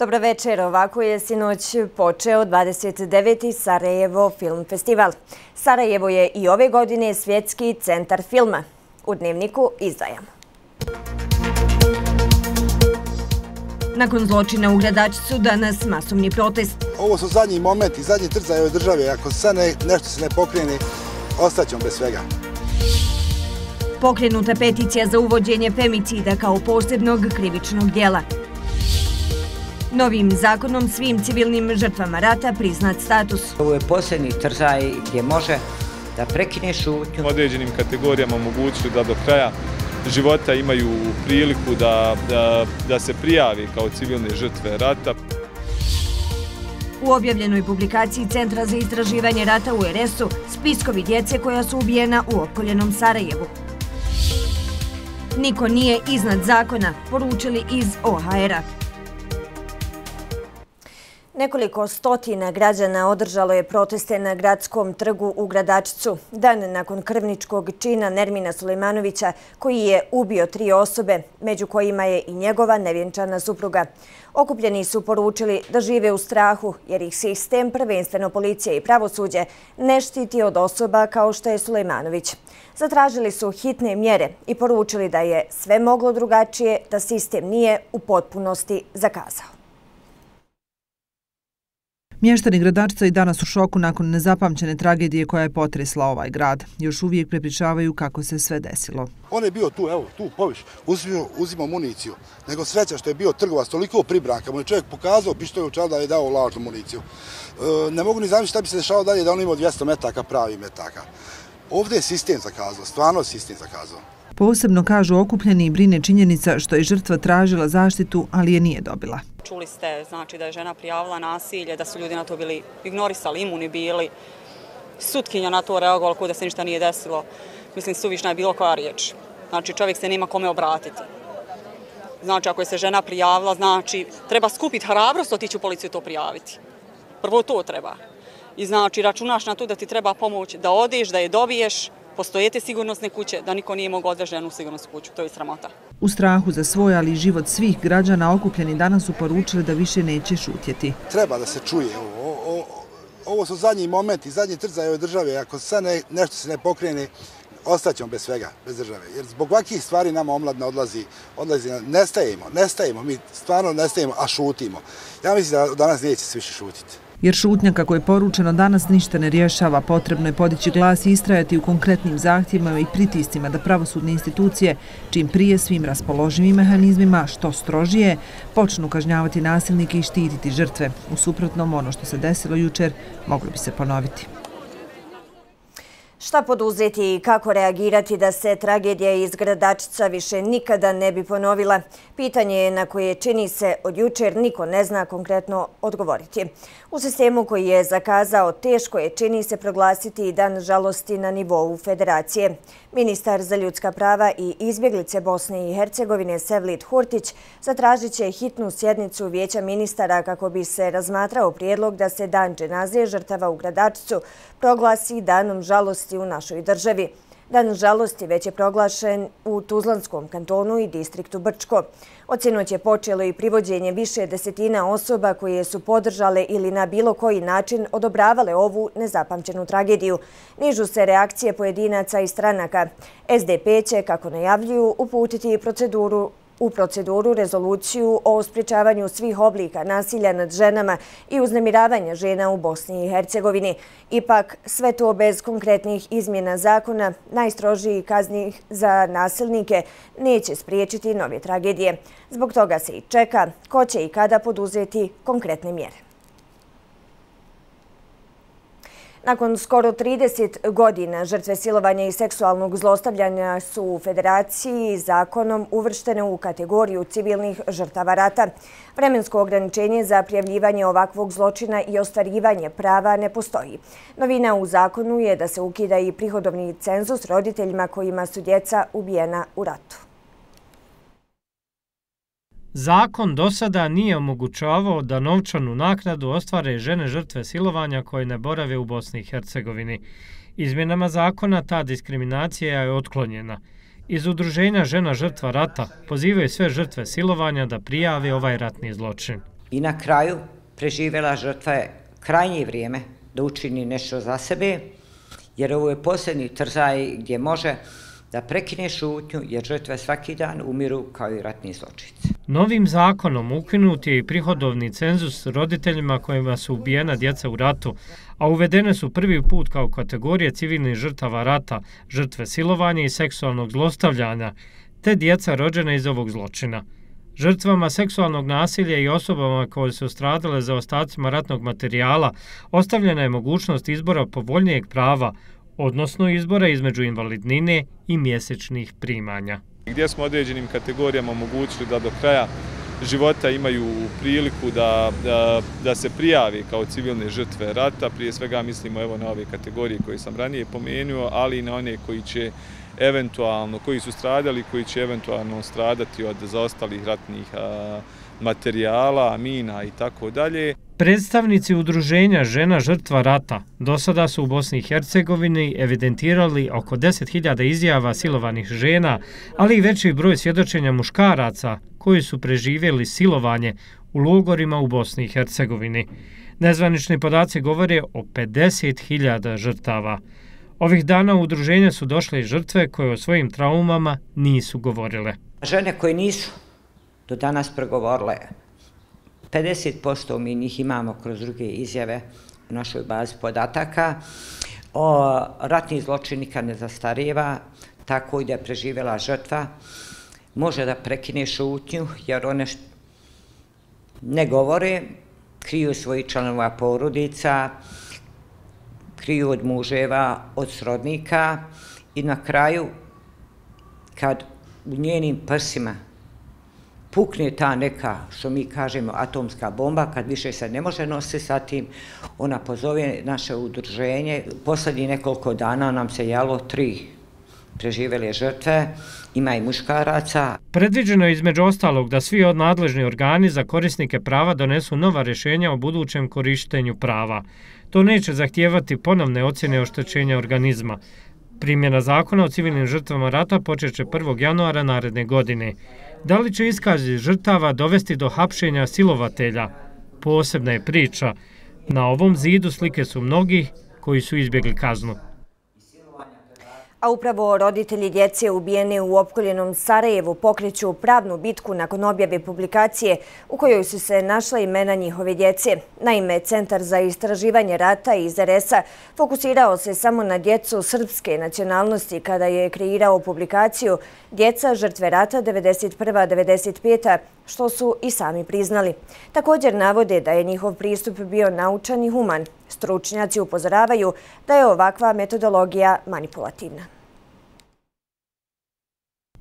Dobro večer, ovako je sinoć počeo 29. Sarajevo Film Festival. Sarajevo je i ove godine svjetski centar filma. U dnevniku izdajamo. Nakon zločina u Gradačicu danas masovni protest. Ovo su zadnji momenti, zadnji trza ove države. Ako sad nešto se ne pokrene, ostaćemo bez svega. Pokrenuta peticija za uvođenje femicida kao posebnog krivičnog dijela. Novim zakonom svim civilnim žrtvama rata priznat status. Ovo je posljednji trzaj gdje može da prekine šutnju. Određenim kategorijama omogućili da do kraja života imaju priliku da, da, da se prijavi kao civilne žrtve rata. U objavljenoj publikaciji Centra za istraživanje rata u RS-u spiskovi djece koja su ubijena u opkoljenom Sarajevu. Niko nije iznad zakona, poručili iz OHR-a. Nekoliko stotina građana održalo je proteste na gradskom trgu u Gradačcu, dan nakon krvničkog čina Nermina Sulejmanovića, koji je ubio tri osobe, među kojima je i njegova nevjenčana supruga. Okupljeni su poručili da žive u strahu, jer ih sistem, prvenstveno policija i pravosuđe, ne štiti od osoba kao što je Sulejmanović. Zatražili su hitne mjere i poručili da je sve moglo drugačije, da sistem nije u potpunosti zakazao. Mještani gradačica i danas u šoku nakon nezapamćene tragedije koja je potresla ovaj grad. Još uvijek prepričavaju kako se sve desilo. On je bio tu, evo, tu, poviš, uzimao, uzimao municiju. Nego sreća što je bio trgovac toliko pribranka. Mu je čovjek pokazao pištolj u čal da je dao lažnu municiju. E, ne mogu ni zamisliti šta bi se dešao dalje da on imao 200 metaka pravi metaka. Ovdje je sistem zakazao, stvarno sistem zakazao. Posebno kažu okupljeni i brine činjenica što je žrtva tražila zaštitu, ali je nije dobila. Čuli ste znači, da je žena prijavila nasilje, da su ljudi na to bili ignorisali, imuni bili. Sutkinja na to reagovala kao da se ništa nije desilo. Mislim, suvišna je bilo koja riječ. Znači, čovjek se nema kome obratiti. Znači, ako je se žena prijavila, znači, treba skupiti hrabrost otići u policiju to prijaviti. Prvo to treba. I znači, računaš na to da ti treba pomoć da odeš, da je dobiješ, postojete sigurnosne kuće, da niko nije mogo odveći ženu u sigurnosnu kuću. To je sramota. U strahu za svoj, ali i život svih građana okupljeni danas su poručili da više neće šutjeti. Treba da se čuje ovo. Ovo su zadnji momenti, zadnji trza ove države. Ako sad nešto se ne pokrene, ostaćemo bez svega, bez države. Jer zbog ovakvih stvari nama omladna odlazi, odlazi, nestajemo, nestajemo, mi stvarno nestajemo, a šutimo. Ja mislim da danas neće se više šutiti jer šutnja, kako je poručeno, danas ništa ne rješava. Potrebno je podići glas i istrajati u konkretnim zahtjevima i pritiscima da pravosudne institucije, čim prije svim raspoloživim mehanizmima, što strožije, počnu kažnjavati nasilnike i štititi žrtve. U suprotnom, ono što se desilo jučer, moglo bi se ponoviti. Šta poduzeti i kako reagirati da se tragedija iz Gradačica više nikada ne bi ponovila? Pitanje je na koje čini se od jučer niko ne zna konkretno odgovoriti. U sistemu koji je zakazao teško je čini se proglasiti i dan žalosti na nivou federacije. Ministar za ljudska prava i izbjeglice Bosne i Hercegovine Sevlit Hurtić zatražit će hitnu sjednicu vijeća ministara kako bi se razmatrao prijedlog da se dan dženazije žrtava u Gradačicu proglasi danom žalosti u našoj državi. Dan žalosti već je proglašen u Tuzlanskom kantonu i distriktu Brčko. Ocjenoć je počelo i privođenje više desetina osoba koje su podržale ili na bilo koji način odobravale ovu nezapamćenu tragediju. Nižu se reakcije pojedinaca i stranaka. SDP će, kako najavljuju, uputiti proceduru u proceduru rezoluciju o spričavanju svih oblika nasilja nad ženama i uznemiravanja žena u Bosni i Hercegovini. Ipak, sve to bez konkretnih izmjena zakona, najstrožiji kaznih za nasilnike, neće spriječiti nove tragedije. Zbog toga se i čeka ko će i kada poduzeti konkretne mjere. Nakon skoro 30 godina žrtve silovanja i seksualnog zlostavljanja su u federaciji zakonom uvrštene u kategoriju civilnih žrtava rata. Vremensko ograničenje za prijavljivanje ovakvog zločina i ostvarivanje prava ne postoji. Novina u zakonu je da se ukida i prihodovni cenzus roditeljima kojima su djeca ubijena u ratu. Zakon do sada nije omogućavao da novčanu naknadu ostvare žene žrtve silovanja koje ne borave u Bosni i Hercegovini. Izmjenama zakona ta diskriminacija je otklonjena. Iz udruženja žena žrtva rata pozivaju sve žrtve silovanja da prijave ovaj ratni zločin. I na kraju preživela žrtva je krajnje vrijeme da učini nešto za sebe, jer ovo je posljednji trzaj gdje može da prekine šutnju, jer žrtve svaki dan umiru kao i ratni zločici. Novim zakonom ukinut je i prihodovni cenzus roditeljima kojima su ubijena djeca u ratu, a uvedene su prvi put kao kategorije civilnih žrtava rata, žrtve silovanja i seksualnog zlostavljanja, te djeca rođene iz ovog zločina. Žrtvama seksualnog nasilja i osobama koje su stradale za ostacima ratnog materijala ostavljena je mogućnost izbora povoljnijeg prava, odnosno izbora između invalidnine i mjesečnih primanja. Gdje smo određenim kategorijama omogućili da do kraja života imaju priliku da, da, da se prijavi kao civilne žrtve rata. Prije svega mislimo evo na ove kategorije koje sam ranije pomenuo, ali i na one koji će eventualno, koji su stradali, koji će eventualno stradati od zaostalih ratnih a, materijala, mina i tako dalje. Predstavnici udruženja žena žrtva rata do sada su u Bosni i Hercegovini evidentirali oko 10.000 izjava silovanih žena, ali i veći broj svjedočenja muškaraca koji su preživjeli silovanje u logorima u Bosni i Hercegovini. Nezvanični podaci govore o 50.000 žrtava. Ovih dana u udruženje su došle i žrtve koje o svojim traumama nisu govorile. Žene koje nisu do danas pregovorile, 50% mi njih imamo kroz druge izjave u našoj bazi podataka, o ratni zločinika ne zastarijeva, tako i da je preživjela žrtva, može da prekine šutnju, jer one ne govore, kriju svojih članova porodica, kriju od muževa, od srodnika i na kraju, kad u njenim prsima pukne ta neka, što mi kažemo, atomska bomba, kad više se ne može nositi sa tim, ona pozove naše udruženje. Poslednji nekoliko dana nam se jalo tri preživele žrtve, ima i muškaraca. Predviđeno je između ostalog da svi od nadležni organi za korisnike prava donesu nova rješenja o budućem korištenju prava. To neće zahtijevati ponovne ocjene oštećenja organizma. Primjena zakona o civilnim žrtvama rata počeće 1. januara naredne godine. Da li će iskazi žrtava dovesti do hapšenja silovatelja? Posebna je priča. Na ovom zidu slike su mnogih koji su izbjegli kaznu. A upravo roditelji djece ubijene u opkoljenom Sarajevu pokreću pravnu bitku nakon objave publikacije u kojoj su se našla imena njihove djece. Naime, Centar za istraživanje rata iz RS-a fokusirao se samo na djecu srpske nacionalnosti kada je kreirao publikaciju Djeca žrtve rata 1991-1995, što su i sami priznali. Također navode da je njihov pristup bio naučan i human. Stručnjaci upozoravaju da je ovakva metodologija manipulativna.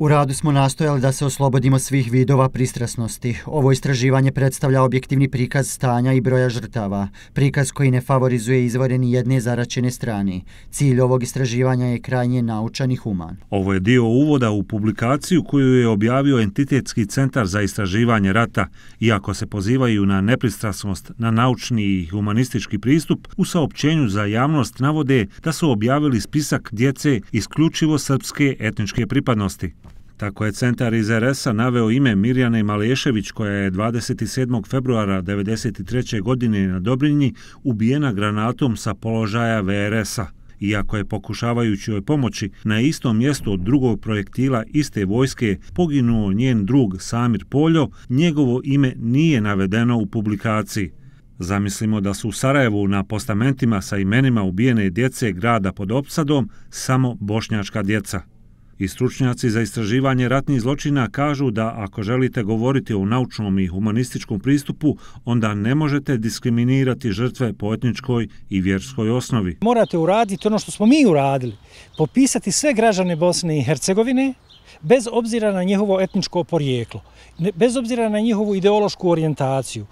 U radu smo nastojali da se oslobodimo svih vidova pristrasnosti. Ovo istraživanje predstavlja objektivni prikaz stanja i broja žrtava, prikaz koji ne favorizuje izvore ni jedne zaračene strane. Cilj ovog istraživanja je krajnje naučan i human. Ovo je dio uvoda u publikaciju koju je objavio Entitetski centar za istraživanje rata, iako se pozivaju na nepristrasnost, na naučni i humanistički pristup, u saopćenju za javnost navode da su objavili spisak djece isključivo srpske etničke pripadnosti. Tako je centar iz RS-a naveo ime Mirjane Malešević koja je 27. februara 1993. godine na Dobrinji ubijena granatom sa položaja VRS-a. Iako je pokušavajući joj pomoći na istom mjestu od drugog projektila iste vojske poginuo njen drug Samir Poljo, njegovo ime nije navedeno u publikaciji. Zamislimo da su u Sarajevu na postamentima sa imenima ubijene djece grada pod opsadom samo bošnjačka djeca. I stručnjaci za istraživanje ratnih zločina kažu da ako želite govoriti o naučnom i humanističkom pristupu, onda ne možete diskriminirati žrtve po etničkoj i vjerskoj osnovi. Morate uraditi ono što smo mi uradili, popisati sve građane Bosne i Hercegovine, bez obzira na njihovo etničko porijeklo, bez obzira na njihovu ideološku orijentaciju,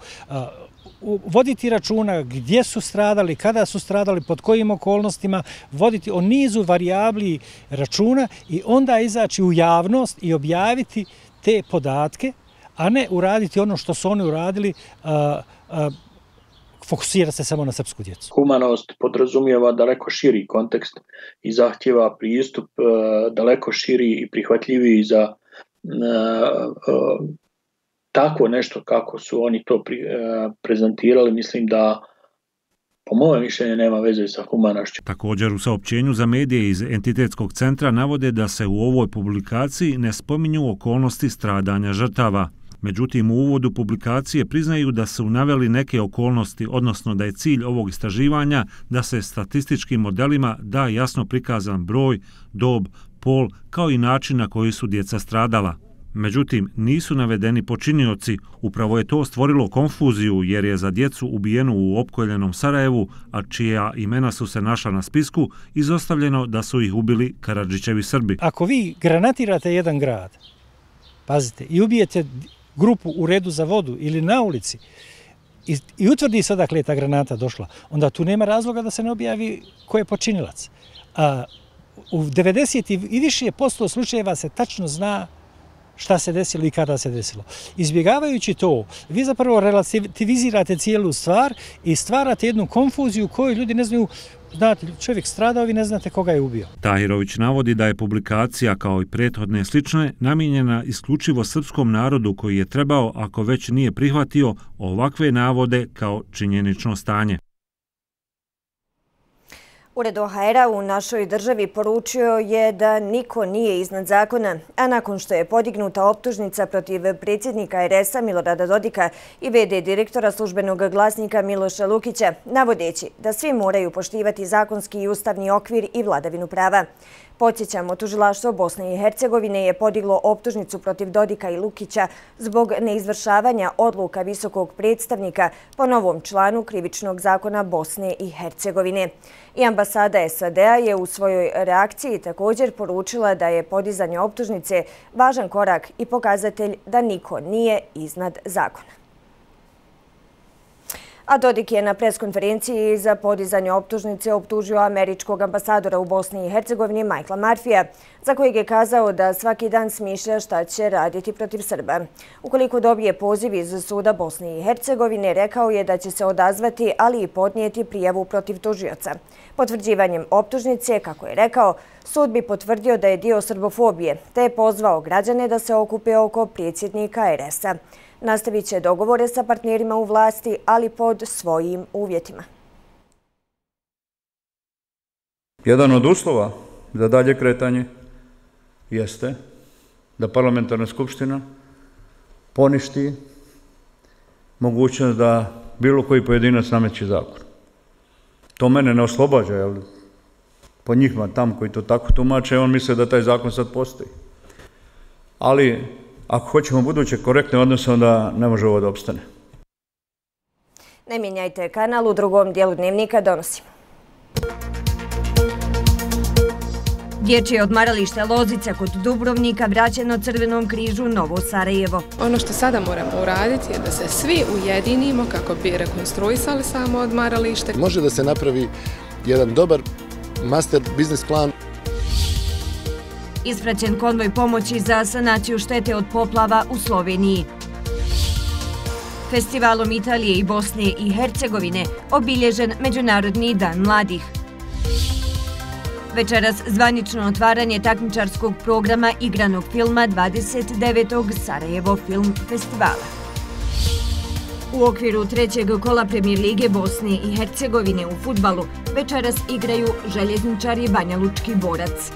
voditi računa gdje su stradali, kada su stradali, pod kojim okolnostima, voditi o nizu varijabli računa i onda izaći u javnost i objaviti te podatke, a ne uraditi ono što su oni uradili, fokusira se samo na srpsku djecu. Humanost podrazumijeva daleko širi kontekst i zahtjeva pristup e, daleko širi i prihvatljiviji za e, e, tako nešto kako su oni to pri, e, prezentirali, mislim da po mojem mišljenju nema veze sa humanošću. Također u saopćenju za medije iz Entitetskog centra navode da se u ovoj publikaciji ne spominju okolnosti stradanja žrtava. Međutim, u uvodu publikacije priznaju da su naveli neke okolnosti, odnosno da je cilj ovog istraživanja da se statističkim modelima da jasno prikazan broj, dob, pol, kao i način na koji su djeca stradala. Međutim, nisu navedeni počinioci, upravo je to stvorilo konfuziju jer je za djecu ubijenu u opkoljenom Sarajevu, a čija imena su se našla na spisku, izostavljeno da su ih ubili Karadžićevi Srbi. Ako vi granatirate jedan grad, pazite, i ubijete grupu u redu za vodu ili na ulici i, i utvrdi se odakle je ta granata došla, onda tu nema razloga da se ne objavi ko je počinilac. A, u 90 i više posto slučajeva se tačno zna šta se desilo i kada se desilo. Izbjegavajući to, vi zapravo relativizirate cijelu stvar i stvarate jednu konfuziju koju ljudi ne znaju Znate, čovjek stradao, vi ne znate koga je ubio. Tahirović navodi da je publikacija, kao i prethodne slične, namijenjena isključivo srpskom narodu koji je trebao, ako već nije prihvatio, ovakve navode kao činjenično stanje. Ured OHR-a u našoj državi poručio je da niko nije iznad zakona, a nakon što je podignuta optužnica protiv predsjednika RS-a Milorada Dodika i VD direktora službenog glasnika Miloša Lukića, navodeći da svi moraju poštivati zakonski i ustavni okvir i vladavinu prava. Podsjećamo, tužilaštvo Bosne i Hercegovine je podiglo optužnicu protiv Dodika i Lukića zbog neizvršavanja odluka visokog predstavnika po novom članu krivičnog zakona Bosne i Hercegovine. I ambasada SAD-a je u svojoj reakciji također poručila da je podizanje optužnice važan korak i pokazatelj da niko nije iznad zakona. A Dodik je na preskonferenciji za podizanje optužnice optužio američkog ambasadora u Bosni i Hercegovini, Michaela Marfija, za kojeg je kazao da svaki dan smišlja šta će raditi protiv Srba. Ukoliko dobije poziv iz suda Bosne i Hercegovine, rekao je da će se odazvati, ali i podnijeti prijavu protiv tužioca. Potvrđivanjem optužnice, kako je rekao, sud bi potvrdio da je dio srbofobije, te je pozvao građane da se okupe oko predsjednika RS-a nastavit će dogovore sa partnerima u vlasti, ali pod svojim uvjetima. Jedan od uslova za dalje kretanje jeste da parlamentarna skupština poništi mogućnost da bilo koji pojedinac nameći zakon. To mene ne oslobađa, jel? po njihma tam koji to tako tumače, on misle da taj zakon sad postoji. Ali ako hoćemo buduće korektne odnose, onda ne može ovo da obstane. Ne minjajte kanal, u drugom dijelu dnevnika donosimo. Dječje odmaralište Lozica kod Dubrovnika vraćeno Crvenom križu Novo Sarajevo. Ono što sada moramo uraditi je da se svi ujedinimo kako bi rekonstruisali samo odmaralište. Može da se napravi jedan dobar master biznis plan Ispraćen konvoj pomoći za sanaciju štete od poplava u Sloveniji. Festivalom Italije i Bosne i Hercegovine obilježen Međunarodni dan mladih. Večeras zvanično otvaranje takmičarskog programa igranog filma 29. Sarajevo Film Festivala. U okviru trećeg kola Premier Lige Bosne i Hercegovine u futbalu večeras igraju željezničari Banja Lučki borac.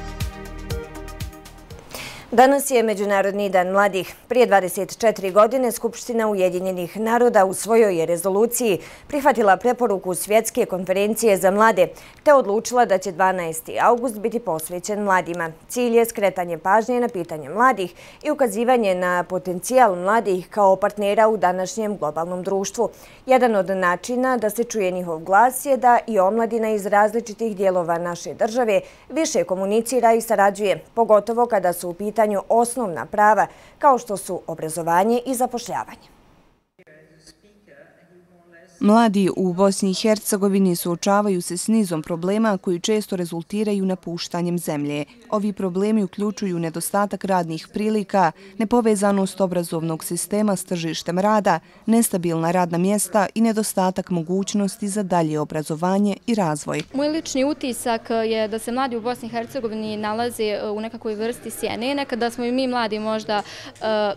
Danas je Međunarodni dan mladih. Prije 24 godine Skupština Ujedinjenih naroda u svojoj rezoluciji prihvatila preporuku Svjetske konferencije za mlade te odlučila da će 12. august biti posvećen mladima. Cilj je skretanje pažnje na pitanje mladih i ukazivanje na potencijal mladih kao partnera u današnjem globalnom društvu. Jedan od načina da se čuje njihov glas je da i omladina iz različitih dijelova naše države više komunicira i sarađuje, pogotovo kada su u pitanju pitanju osnovna prava kao što su obrazovanje i zapošljavanje. Mladi u Bosni i Hercegovini suočavaju se s nizom problema koji često rezultiraju napuštanjem zemlje. Ovi problemi uključuju nedostatak radnih prilika, nepovezanost obrazovnog sistema s tržištem rada, nestabilna radna mjesta i nedostatak mogućnosti za dalje obrazovanje i razvoj. Moj lični utisak je da se mladi u Bosni i Hercegovini nalaze e, u nekakvoj vrsti sjene. Nekada smo i mi mladi možda e,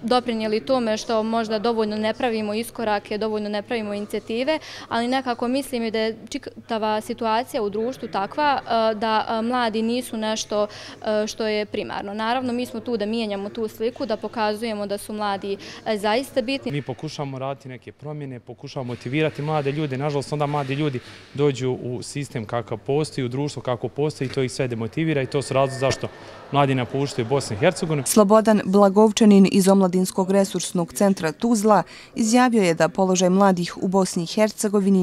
doprinjeli tome što možda dovoljno ne pravimo iskorake, dovoljno ne pravimo inicijative, ali nekako mislim da je čitava situacija u društvu takva e, da e, mladi nisu nešto e, što je primarno. Naravno, mi smo tu da mijenjamo tu sliku, da pokazujemo da su mladi zaista bitni. Mi pokušamo raditi neke promjene, pokušamo motivirati mlade ljude. Nažalost, onda mladi ljudi dođu u sistem kakav postoji, u društvo kako postoji, to ih sve demotivira i to su razlog zašto mladi napuštaju Bosne i Hercegovine. Slobodan Blagovčanin iz Omladinskog resursnog centra Tuzla izjavio je da položaj mladih u Bosni i Hercegovini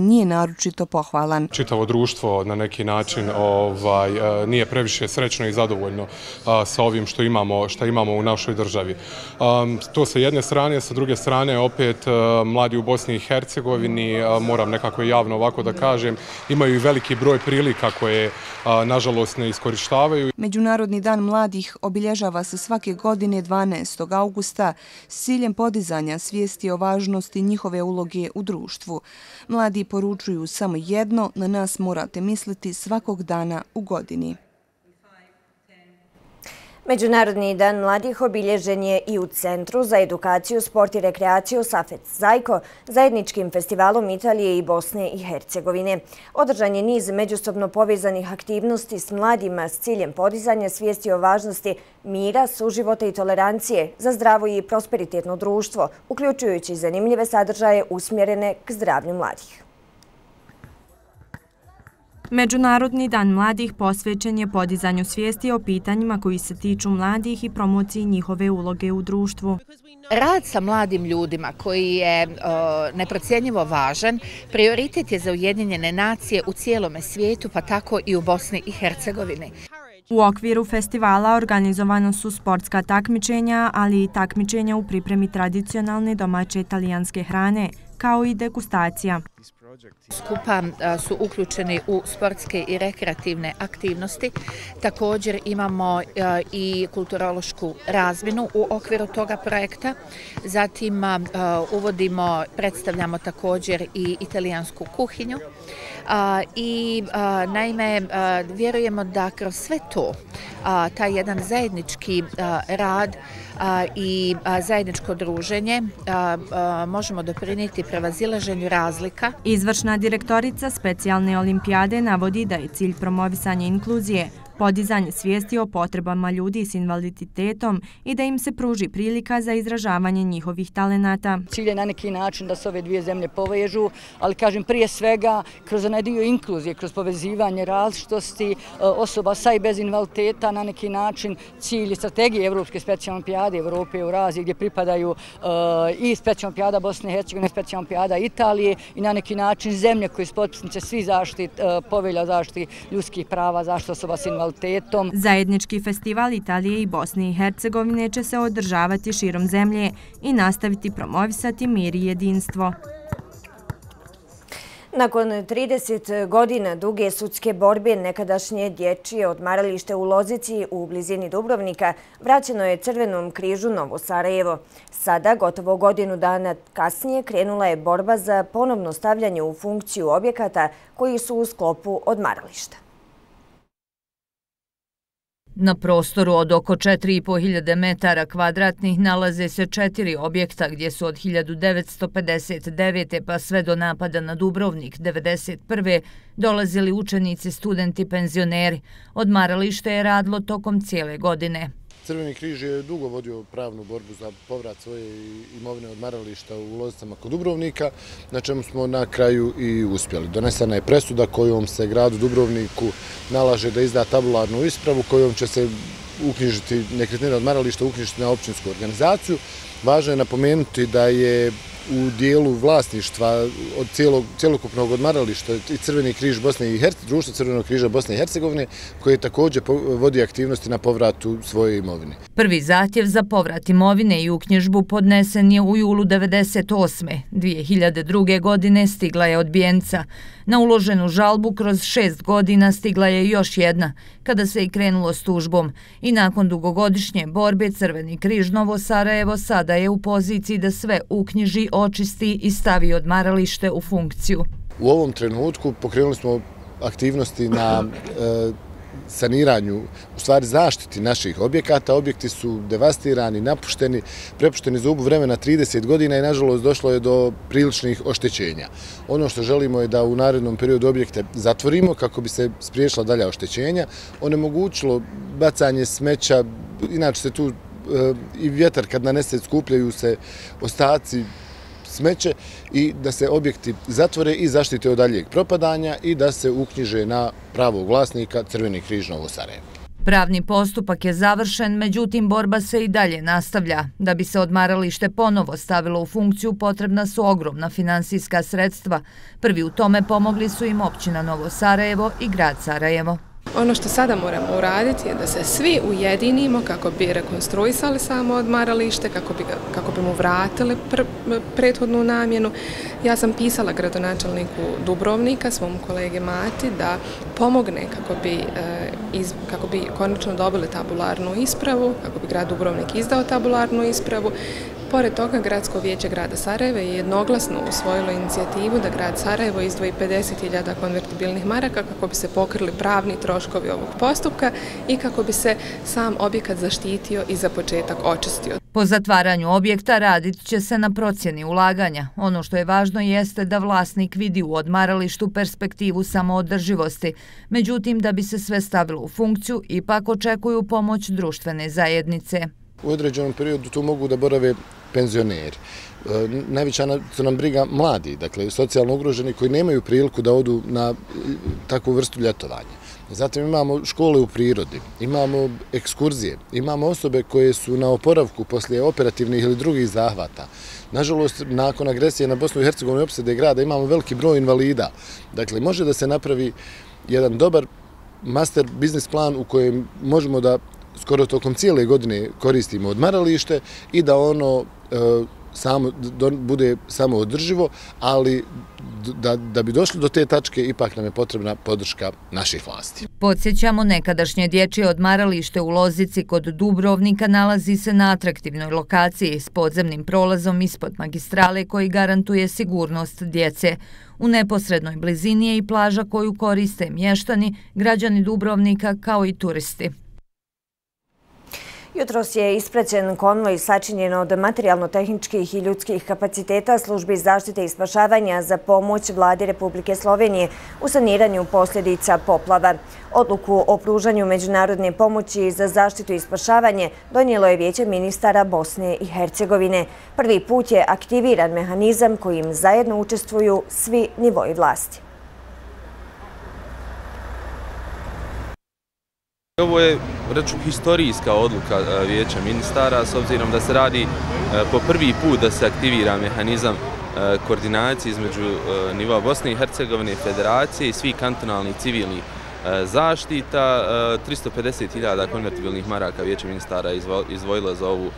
nije naročito pohvalan. Čitavo društvo na neki način ovaj, e, nije previše srećno i zadovoljno sa ovim što imamo, što imamo u našoj državi. To sa jedne strane, sa druge strane opet e, mladi u Bosni i Hercegovini, moram nekako javno ovako da kažem, imaju i veliki broj prilika koje nažalost ne iskorištavaju. Međunarodni dan mladih obilježava se svake godine 12. augusta s ciljem podizanja svijesti o važnosti njihove uloge u društvu. Mladi poručuju samo jedno, na nas morate misliti svakog dana u godini. Međunarodni dan mladih obilježen je i u Centru za edukaciju, sport i rekreaciju Safet Zajko, zajedničkim festivalom Italije i Bosne i Hercegovine. Održan je niz međusobno povezanih aktivnosti s mladima s ciljem podizanja svijesti o važnosti mira, suživota i tolerancije za zdravo i prosperitetno društvo, uključujući zanimljive sadržaje usmjerene k zdravlju mladih. Međunarodni dan mladih posvećen je podizanju svijesti o pitanjima koji se tiču mladih i promociji njihove uloge u društvu. Rad sa mladim ljudima koji je neprocijenjivo važan, prioritet je za Ujedinjene nacije u cijelome svijetu, pa tako i u Bosni i Hercegovini. U okviru festivala organizovano su sportska takmičenja, ali i takmičenja u pripremi tradicionalne domaće italijanske hrane, kao i degustacija. Skupa su uključeni u sportske i rekreativne aktivnosti. Također imamo i kulturološku razminu u okviru toga projekta. Zatim uvodimo, predstavljamo također i italijansku kuhinju. I naime, vjerujemo da kroz sve to, taj jedan zajednički rad, i zajedničko druženje možemo doprinijeti prevazilaženju razlika. Izvršna direktorica specijalne olimpijade navodi da je cilj promovisanja inkluzije podizanje svijesti o potrebama ljudi s invaliditetom i da im se pruži prilika za izražavanje njihovih talenata. Cilj je na neki način da se ove dvije zemlje povežu, ali kažem prije svega kroz onaj dio inkluzije, kroz povezivanje različitosti e, osoba sa i bez invaliditeta, na neki način cilj i strategije Evropske specijalne olimpijade Evrope i Eurazije gdje pripadaju e, i specijalna olimpijada Bosne i Hercegovine, specijalna olimpijada Italije i na neki način zemlje koje su potpisnice svi zaštit, e, povelja zaštiti ljudskih prava, zaštita osoba s invaliditetom kvalitetom. Zajednički festival Italije i Bosne i Hercegovine će se održavati širom zemlje i nastaviti promovisati mir i jedinstvo. Nakon 30 godina duge sudske borbe nekadašnje dječije odmaralište u Lozici u blizini Dubrovnika vraćeno je Crvenom križu Novo Sarajevo. Sada, gotovo godinu dana kasnije, krenula je borba za ponovno stavljanje u funkciju objekata koji su u sklopu odmarališta. Na prostoru od oko 4.500 metara kvadratnih nalaze se četiri objekta gdje su od 1959. pa sve do napada na Dubrovnik 1991. dolazili učenici, studenti, penzioneri. Odmaralište je radilo tokom cijele godine. Crveni križ je dugo vodio pravnu borbu za povrat svoje imovine od marališta u Lozicama kod Dubrovnika, na čemu smo na kraju i uspjeli. Donesena je presuda kojom se gradu Dubrovniku nalaže da izda tabularnu ispravu kojom će se uknjižiti nekretnina od marališta, uknjižiti na općinsku organizaciju. Važno je napomenuti da je u dijelu vlasništva od cijelokupnog odmarališta i Crveni križ Bosne i Hercegovine, društvo Crvenog križa Bosne i Hercegovine, koje također vodi aktivnosti na povratu svoje imovine. Prvi zahtjev za povrat imovine i uknježbu podnesen je u julu 1998. 2002. godine stigla je odbijenca. Na uloženu žalbu kroz šest godina stigla je još jedna, kada se i krenulo s tužbom. I nakon dugogodišnje borbe Crveni križ Novo Sarajevo sada je u poziciji da sve uknjiži, očisti i stavi odmaralište u funkciju. U ovom trenutku pokrenuli smo aktivnosti na e, saniranju, u stvari zaštiti naših objekata. Objekti su devastirani, napušteni, prepušteni za ubu vremena 30 godina i nažalost došlo je do priličnih oštećenja. Ono što želimo je da u narednom periodu objekte zatvorimo kako bi se spriješla dalja oštećenja. Onemogućilo bacanje smeća, inače se tu e, i vjetar kad nanese skupljaju se ostaci smeće i da se objekti zatvore i zaštite od daljeg propadanja i da se uknjiže na pravog vlasnika Crveni križ Novo Sarajevo. Pravni postupak je završen, međutim borba se i dalje nastavlja. Da bi se odmaralište ponovo stavilo u funkciju, potrebna su ogromna finansijska sredstva. Prvi u tome pomogli su im općina Novo Sarajevo i grad Sarajevo. Ono što sada moramo uraditi je da se svi ujedinimo kako bi rekonstruisali samo odmaralište, kako bi, kako bi mu vratili pr prethodnu namjenu. Ja sam pisala gradonačelniku Dubrovnika, svom kolege Mati, da pomogne kako bi, e, iz, kako bi konačno dobili tabularnu ispravu, kako bi grad Dubrovnik izdao tabularnu ispravu, Pored toga, Gradsko vijeće grada Sarajeva je jednoglasno usvojilo inicijativu da grad Sarajevo izdvoji 50.000 konvertibilnih maraka kako bi se pokrili pravni troškovi ovog postupka i kako bi se sam objekat zaštitio i za početak očistio. Po zatvaranju objekta radit će se na procjeni ulaganja. Ono što je važno jeste da vlasnik vidi u odmaralištu perspektivu samoodrživosti. Međutim, da bi se sve stavilo u funkciju, ipak očekuju pomoć društvene zajednice. U određenom periodu tu mogu da borave penzioneri. E, najveća su nam briga mladi, dakle socijalno ugroženi koji nemaju priliku da odu na e, takvu vrstu ljetovanja. Zatim imamo škole u prirodi, imamo ekskurzije, imamo osobe koje su na oporavku poslije operativnih ili drugih zahvata. Nažalost, nakon agresije na Bosnu i Hercegovini i opsede grada imamo veliki broj invalida. Dakle, može da se napravi jedan dobar master biznis plan u kojem možemo da skoro tokom cijele godine koristimo odmaralište i da ono e, samo bude samo održivo, ali da, da bi došli do te tačke ipak nam je potrebna podrška naših vlasti. Podsjećamo, nekadašnje dječje odmaralište u Lozici kod Dubrovnika nalazi se na atraktivnoj lokaciji s podzemnim prolazom ispod magistrale koji garantuje sigurnost djece. U neposrednoj blizini je i plaža koju koriste mještani, građani Dubrovnika kao i turisti. Jutros je isprećen konvoj sačinjen od materijalno-tehničkih i ljudskih kapaciteta službi zaštite i spašavanja za pomoć vladi Republike Slovenije u saniranju posljedica poplava. Odluku o pružanju međunarodne pomoći za zaštitu i spašavanje donijelo je vijeće ministara Bosne i Hercegovine. Prvi put je aktiviran mehanizam kojim zajedno učestvuju svi nivoji vlasti. Ovo je, reču, historijska odluka e, vijeća ministara, s obzirom da se radi e, po prvi put da se aktivira mehanizam e, koordinacije između nivoa Bosne i Hercegovine, federacije i svih kantonalnih civilnih zaštita. 350.000 konvertibilnih maraka vijeća ministara izvojila za ovu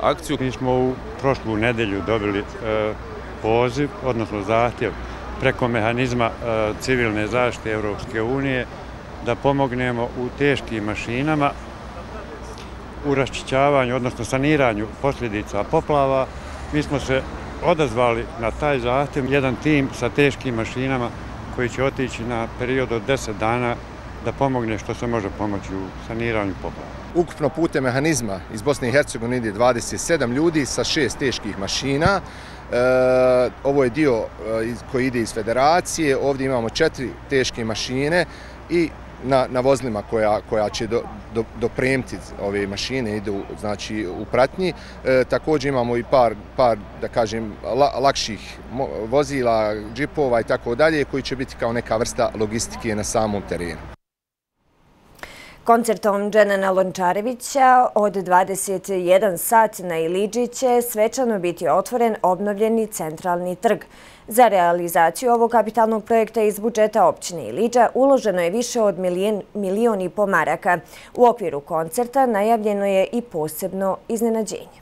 akciju. Mi smo u prošlu nedelju dobili poziv, odnosno zahtjev preko mehanizma civilne zaštite Evropske unije da pomognemo u teškim mašinama u raščićavanju, odnosno saniranju posljedica poplava. Mi smo se odazvali na taj zahtjev jedan tim sa teškim mašinama koji će otići na period od 10 dana da pomogne što se može pomoći u saniranju poplava. Ukupno pute mehanizma iz Bosne i Hercegovine ide 27 ljudi sa šest teških mašina. E, ovo je dio e, koji ide iz federacije. Ovdje imamo četiri teške mašine i na, na vozlima koja, koja će do, do, dopremiti ove mašine, idu znači, u pratnji. E, također imamo i par, par da kažem, la, lakših vozila, džipova i tako dalje, koji će biti kao neka vrsta logistike na samom terenu. Koncertom Dženana Lončarevića od 21 sat na Iliđi će svečano biti otvoren obnovljeni centralni trg. Za realizaciju ovog kapitalnog projekta iz budžeta općine Iliđa uloženo je više od milijoni pomaraka. U okviru koncerta najavljeno je i posebno iznenađenje.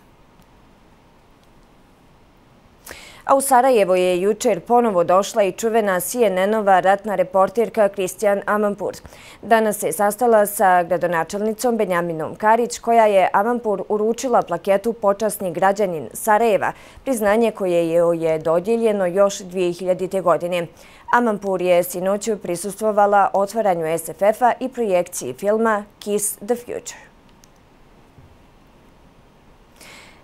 A u Sarajevo je jučer ponovo došla i čuvena CNN-ova ratna reportirka Kristijan Amanpur. Danas se sastala sa gradonačelnicom Benjaminom Karić, koja je Amanpur uručila plaketu počasni građanin Sarajeva, priznanje koje je dodjeljeno još 2000. godine. Amanpur je sinoću prisustvovala otvaranju SFF-a i projekciji filma Kiss the Future.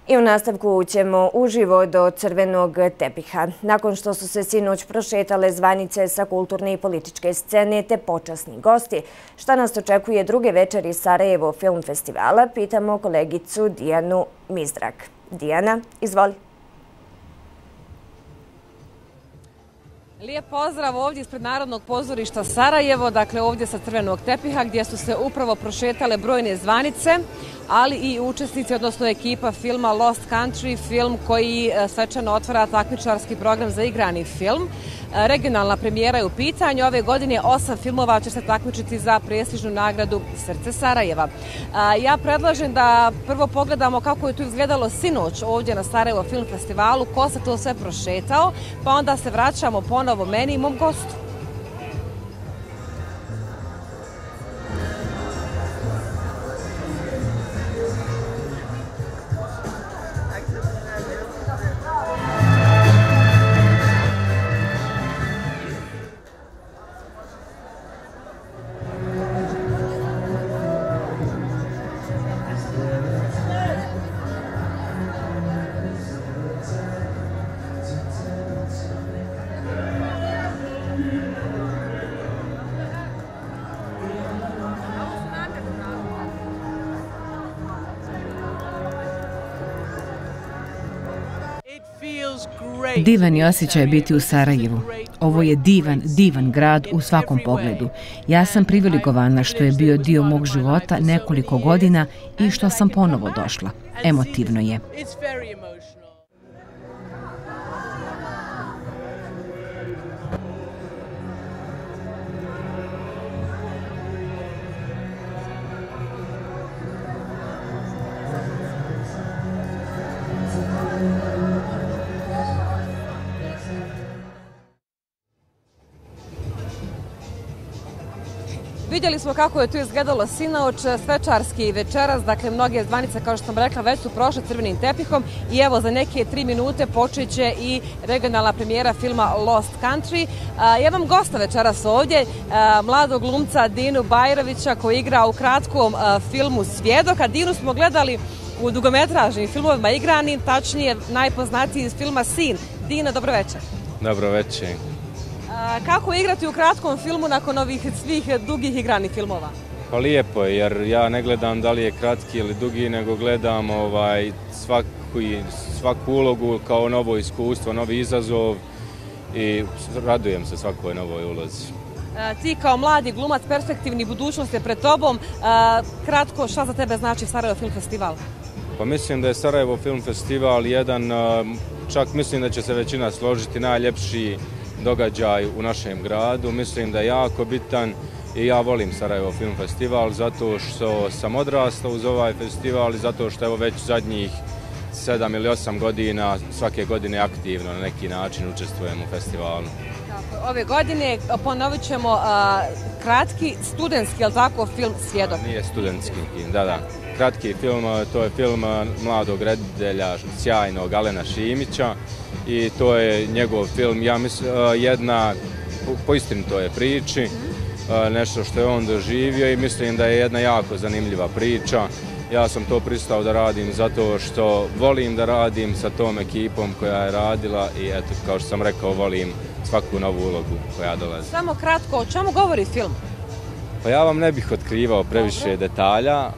I u nastavku ćemo uživo do crvenog tepiha. Nakon što su se sinoć prošetale zvanice sa kulturne i političke scene te počasni gosti, šta nas očekuje druge večeri Sarajevo Film Festivala, pitamo kolegicu Dijanu Mizdrak. Dijana, izvoli. Lijep pozdrav ovdje ispred Narodnog pozorišta Sarajevo, dakle ovdje sa crvenog tepiha gdje su se upravo prošetale brojne zvanice ali i učesnici, odnosno ekipa filma Lost Country, film koji e, svečano otvara takmičarski program za igrani film. E, regionalna premijera je u pitanju. Ove godine osam filmova će se takmičiti za prestižnu nagradu Srce Sarajeva. E, ja predlažem da prvo pogledamo kako je tu izgledalo sinoć ovdje na Sarajevo Film Festivalu, ko se to sve prošetao, pa onda se vraćamo ponovo meni i mom gostu. Divan je osjećaj biti u Sarajevu. Ovo je divan, divan grad u svakom pogledu. Ja sam privilegovana što je bio dio mog života nekoliko godina i što sam ponovo došla. Emotivno je. Vidjeli smo kako je tu izgledalo sinoć, svečarski večeras, dakle mnoge zvanice, kao što sam rekla, već su prošle crvenim tepihom i evo za neke tri minute počeće i regionalna premijera filma Lost Country. Ja vam gosta večeras ovdje, mladog glumca Dinu Bajrovića koji igra u kratkom filmu Svjedoka. Dinu smo gledali u dugometražnim filmovima igrani, tačnije najpoznatiji iz filma Sin. Dina, dobro večer. Dobro večer. Kako igrati u kratkom filmu nakon ovih svih dugih igranih filmova? Pa lijepo je, jer ja ne gledam da li je kratki ili dugi, nego gledam ovaj, svaku, svaku ulogu kao novo iskustvo, novi izazov i radujem se svakoj novoj ulozi. Ti kao mladi glumac, perspektivni budućnost je pred tobom. Kratko, šta za tebe znači Sarajevo Film Festival? Pa mislim da je Sarajevo Film Festival jedan, čak mislim da će se većina složiti, najljepši događaj u našem gradu. Mislim da je jako bitan i ja volim Sarajevo Film Festival zato što sam odrastao uz ovaj festival i zato što evo već zadnjih sedam ili osam godina svake godine aktivno na neki način učestvujem u festivalu. Ove godine ponovit ćemo kratki studentski, je tako, film Svjedok? Nije studentski, da, da. Kratki film, to je film mladog reditelja, sjajnog Alena Šimića i to je njegov film, ja mislim, jedna, po istinu to je priči, nešto što je on doživio i mislim da je jedna jako zanimljiva priča. Ja sam to pristao da radim zato što volim da radim sa tom ekipom koja je radila i eto, kao što sam rekao, volim svaku novu ulogu koja dolazi. Samo kratko, o čemu govori film? Pa ja vam ne bih otkrivao previše detalja,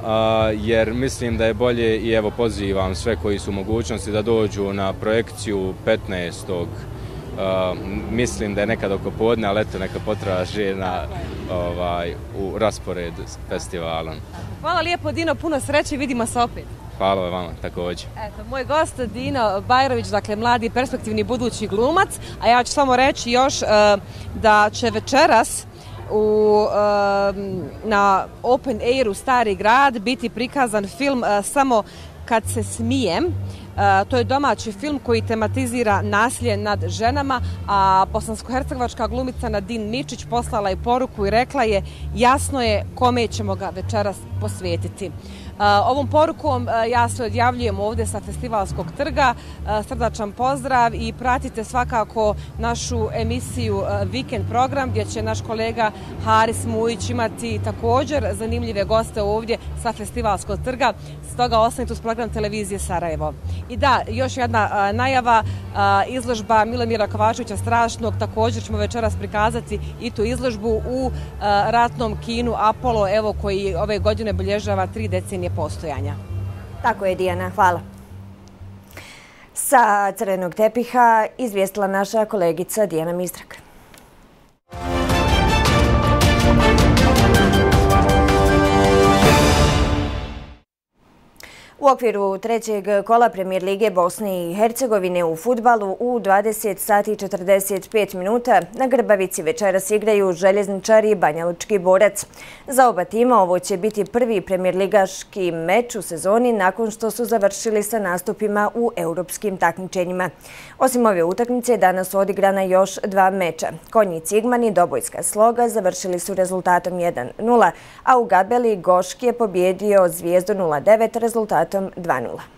jer mislim da je bolje i evo pozivam sve koji su mogućnosti da dođu na projekciju 15. mislim da je nekad oko podne, ali eto neka potreba žena ovaj, u raspored festivalom. Hvala lijepo Dino, puno sreće i vidimo se opet. Hvala vam također. Eto, moj gost Dino Bajrović, dakle mladi perspektivni budući glumac, a ja ću samo reći još uh, da će večeras u, na Open Airu Stari grad biti prikazan film eh, Samo kad se smijem. To je domaći film koji tematizira nasilje nad ženama, a bosansko-hercegovačka glumica Nadin Mičić poslala je poruku i rekla je jasno je kome ćemo ga večeras posvetiti. Ovom porukom ja se odjavljujem ovdje sa festivalskog trga. Srdačan pozdrav i pratite svakako našu emisiju Weekend program gdje će naš kolega Haris Mujić imati također zanimljive goste ovdje sa festivalskog trga. Stoga ostanite uz program televizije Sarajevo. I da, još jedna najava, izložba Milomira Kovačevića Strašnog, također ćemo večeras prikazati i tu izložbu u ratnom kinu Apollo, evo koji ove godine bilježava tri decenije postojanja. Tako je, Dijana. Hvala. Sa crvenog tepiha izvijestila naša kolegica Dijana Mistrak. U okviru trećeg kola premijer Lige Bosne i Hercegovine u futbalu u 20 sati 45 minuta na Grbavici večeras igraju željezničari i Banjalučki borac. Za oba tima ovo će biti prvi premijer ligaški meč u sezoni nakon što su završili sa nastupima u europskim takmičenjima. Osim ove utakmice, danas su odigrana još dva meča. Konji Cigman i Dobojska sloga završili su rezultatom 1-0, a u Gabeli Goški je pobjedio Zvijezdu 0-9 rezultatom rezultatom 2-0.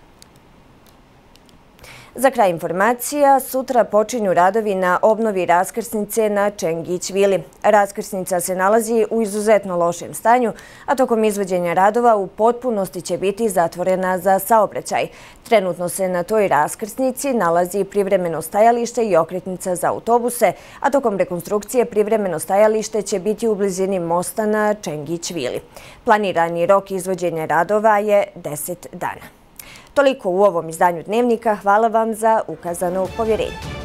Za kraj informacija, sutra počinju radovi na obnovi raskrsnice na Čengić Vili. Raskrsnica se nalazi u izuzetno lošem stanju, a tokom izvođenja radova u potpunosti će biti zatvorena za saobraćaj. Trenutno se na toj raskrsnici nalazi privremeno stajalište i okretnica za autobuse, a tokom rekonstrukcije privremeno stajalište će biti u blizini mosta na Čengić Vili. Planirani rok izvođenja radova je 10 dana. Toliko u ovom izdanju Dnevnika. Hvala vam za ukazano povjerenje.